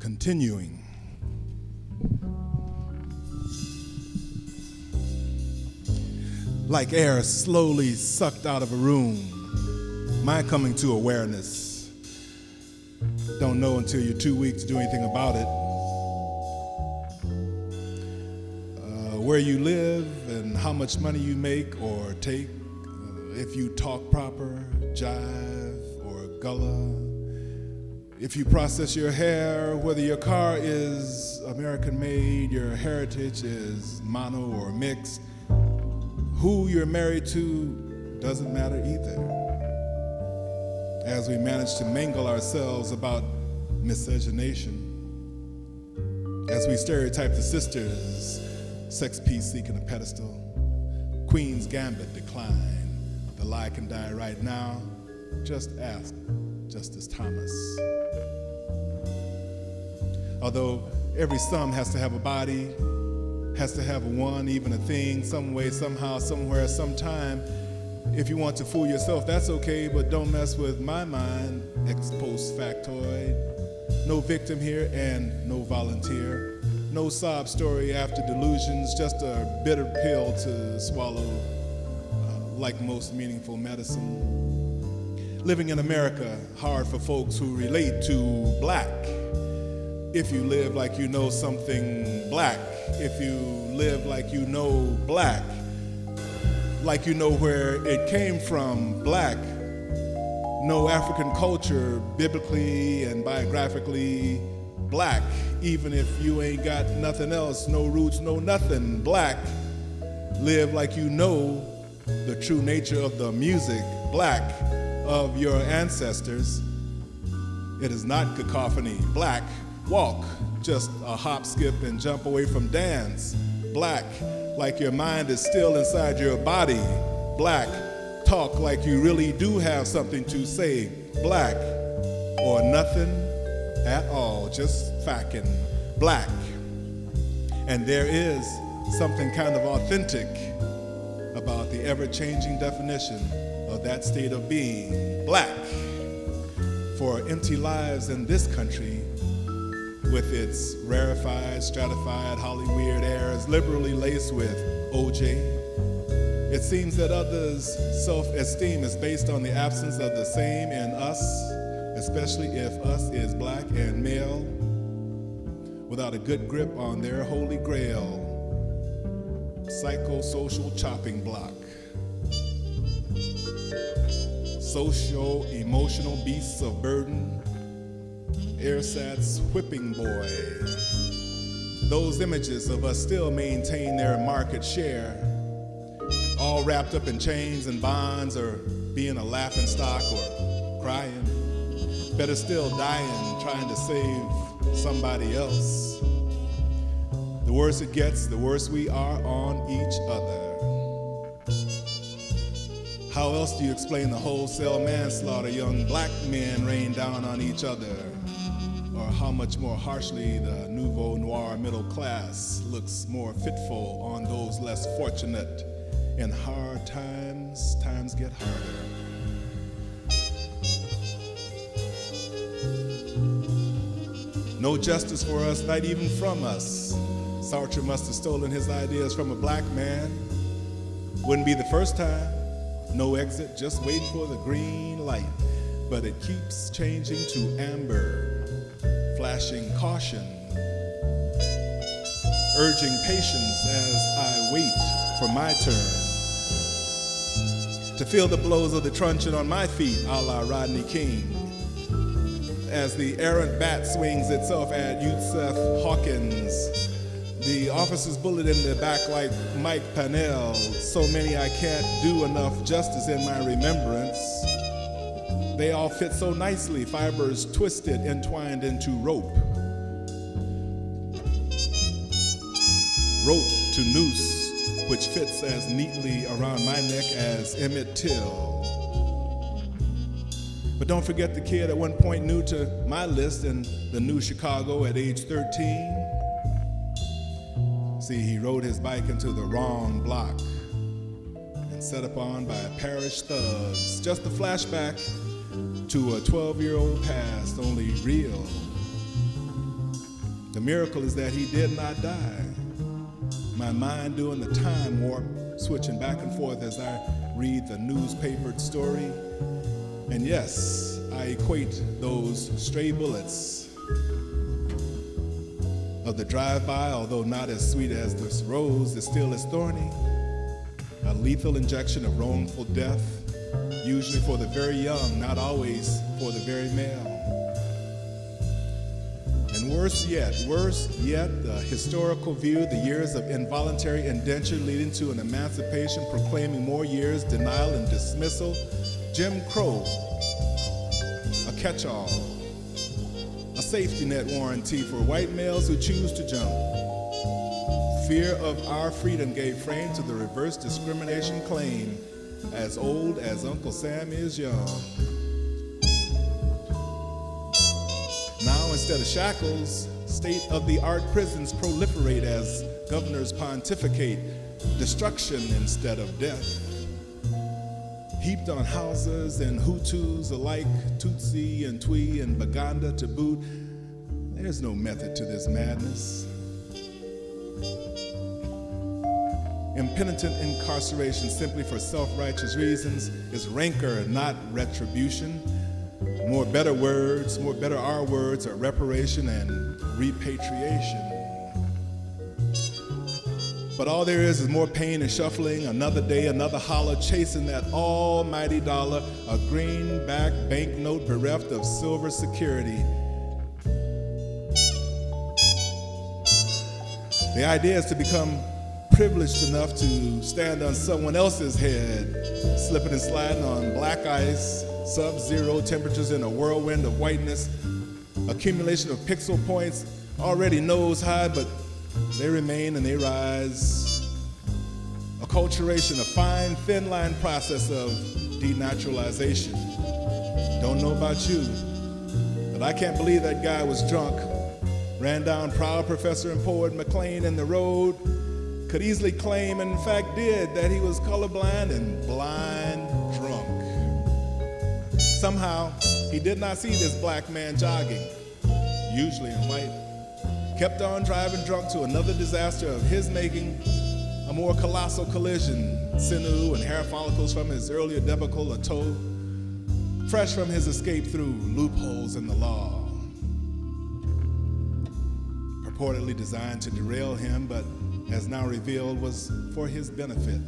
continuing. Like air slowly sucked out of a room, my coming to awareness. Don't know until you're too weak to do anything about it. Uh, where you live and how much money you make or take, uh, if you talk proper, jive, or gullah if you process your hair, whether your car is American made, your heritage is mono or mixed, who you're married to doesn't matter either. As we manage to mangle ourselves about miscegenation, as we stereotype the sisters, sex piece seeking a pedestal, Queen's Gambit decline, the lie can die right now, just ask Justice Thomas. Although every sum has to have a body, has to have one, even a thing, some way, somehow, somewhere, sometime. If you want to fool yourself, that's okay, but don't mess with my mind, ex post factoid. No victim here and no volunteer. No sob story after delusions, just a bitter pill to swallow, uh, like most meaningful medicine. Living in America, hard for folks who relate to black. If you live like you know something black, if you live like you know black, like you know where it came from, black, know African culture biblically and biographically black, even if you ain't got nothing else, no roots, no nothing, black, live like you know the true nature of the music, black, of your ancestors. It is not cacophony, black Walk, just a hop, skip, and jump away from dance. Black, like your mind is still inside your body. Black, talk like you really do have something to say. Black, or nothing at all, just facking. Black. And there is something kind of authentic about the ever changing definition of that state of being. Black. For empty lives in this country with its rarefied, stratified, Hollywood airs, liberally laced with OJ. It seems that others' self esteem is based on the absence of the same in us, especially if us is black and male, without a good grip on their holy grail, psychosocial chopping block. Social, emotional beasts of burden AirSat's whipping boy. Those images of us still maintain their market share, all wrapped up in chains and bonds or being a laughing stock or crying. Better still, dying, trying to save somebody else. The worse it gets, the worse we are on each other. How else do you explain the wholesale manslaughter young black men rain down on each other? Or how much more harshly the nouveau noir middle class looks more fitful on those less fortunate. In hard times, times get harder. No justice for us, not even from us. Sartre must have stolen his ideas from a black man. Wouldn't be the first time. No exit, just waiting for the green light. But it keeps changing to amber flashing caution, urging patience as I wait for my turn. To feel the blows of the truncheon on my feet, a la Rodney King. As the errant bat swings itself at Yusuf Hawkins, the officer's bullet in the back like Mike Pennell. So many I can't do enough justice in my remembrance. They all fit so nicely, fibers twisted, entwined into rope. Rope to noose, which fits as neatly around my neck as Emmett Till. But don't forget the kid at one point new to my list in the new Chicago at age 13. See, he rode his bike into the wrong block and set upon by parish thugs. Just a flashback to a 12 year old past, only real. The miracle is that he did not die. My mind doing the time warp, switching back and forth as I read the newspaper story. And yes, I equate those stray bullets of the drive-by, although not as sweet as this rose, is still as thorny. A lethal injection of wrongful death, usually for the very young, not always for the very male. And worse yet, worse yet, the historical view, the years of involuntary indenture leading to an emancipation proclaiming more years, denial and dismissal, Jim Crow, a catch-all, a safety net warranty for white males who choose to jump. Fear of our freedom gave frame to the reverse discrimination claim, as old as Uncle Sam is young. Now, instead of shackles, state of the art prisons proliferate as governors pontificate destruction instead of death. Heaped on Hausas and Hutus alike, Tutsi and Twi and Baganda to boot, there's no method to this madness. Impenitent incarceration simply for self righteous reasons is rancor, not retribution. More better words, more better our words are reparation and repatriation. But all there is is more pain and shuffling, another day, another holler, chasing that almighty dollar, a greenback banknote bereft of silver security. The idea is to become privileged enough to stand on someone else's head, slipping and sliding on black ice, sub zero temperatures in a whirlwind of whiteness, accumulation of pixel points already nose high, but they remain and they rise. Acculturation, a fine, thin line process of denaturalization. Don't know about you, but I can't believe that guy was drunk. Ran down proud professor and poet McLean in the road could easily claim, and in fact did, that he was colorblind and blind drunk. Somehow, he did not see this black man jogging, usually in white. Kept on driving drunk to another disaster of his making, a more colossal collision, sinew and hair follicles from his earlier debacle a toe, fresh from his escape through loopholes in the law. Purportedly designed to derail him, but as now revealed, was for his benefit.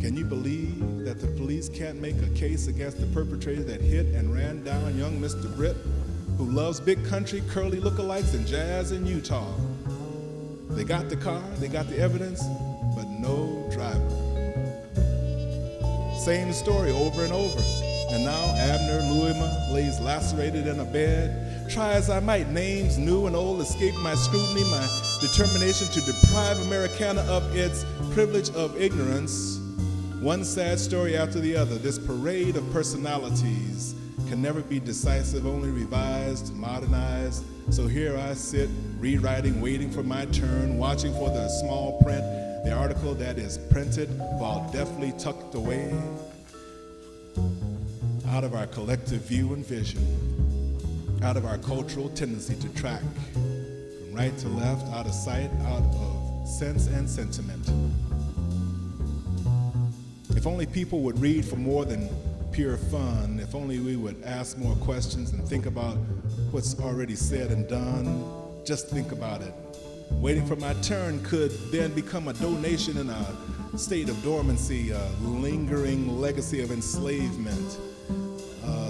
Can you believe that the police can't make a case against the perpetrator that hit and ran down young Mr. Britt, who loves big country, curly lookalikes, and jazz in Utah? They got the car, they got the evidence, but no driver. Same story over and over. And now Abner Louima lays lacerated in a bed. Try as I might, names new and old escape my scrutiny, my determination to deprive Americana of its privilege of ignorance. One sad story after the other, this parade of personalities can never be decisive, only revised, modernized. So here I sit, rewriting, waiting for my turn, watching for the small print, the article that is printed while deftly tucked away out of our collective view and vision, out of our cultural tendency to track from right to left, out of sight, out of sense and sentiment. If only people would read for more than pure fun, if only we would ask more questions and think about what's already said and done, just think about it. Waiting for my turn could then become a donation in a state of dormancy, a lingering legacy of enslavement,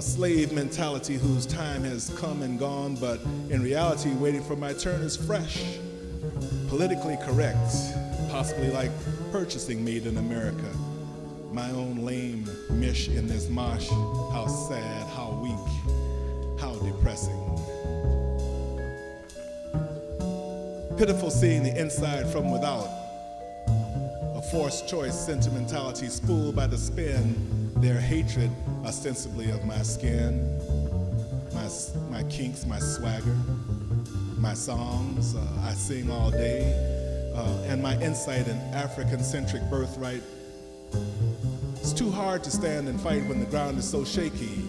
slave mentality whose time has come and gone, but in reality, waiting for my turn is fresh, politically correct, possibly like purchasing made in America. My own lame mish in this mosh, how sad, how weak, how depressing. Pitiful seeing the inside from without. A forced choice sentimentality spooled by the spin, their hatred ostensibly of my skin, my, my kinks, my swagger, my songs uh, I sing all day, uh, and my insight and African centric birthright. It's too hard to stand and fight when the ground is so shaky.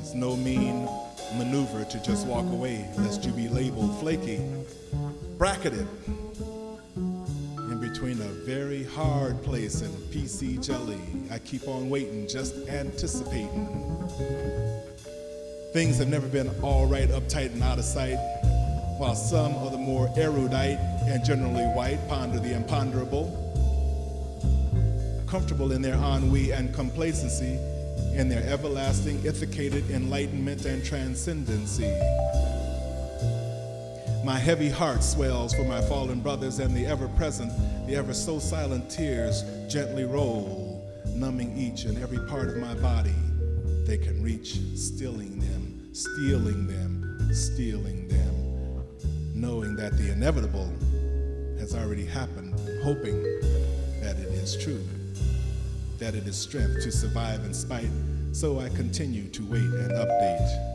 It's no mean maneuver to just walk away, lest you be labeled flaky, bracketed in between a very hard place and PC jelly. I keep on waiting, just anticipating. Things have never been all right, uptight, and out of sight, while some of the more erudite and generally white ponder the imponderable, comfortable in their ennui and complacency in their everlasting, ithicated enlightenment and transcendency. My heavy heart swells for my fallen brothers, and the ever present, the ever so silent tears gently roll, numbing each and every part of my body. They can reach, stilling them, stealing them, stealing them, knowing that the inevitable has already happened, hoping that it is true, that it is strength to survive in spite. So I continue to wait and update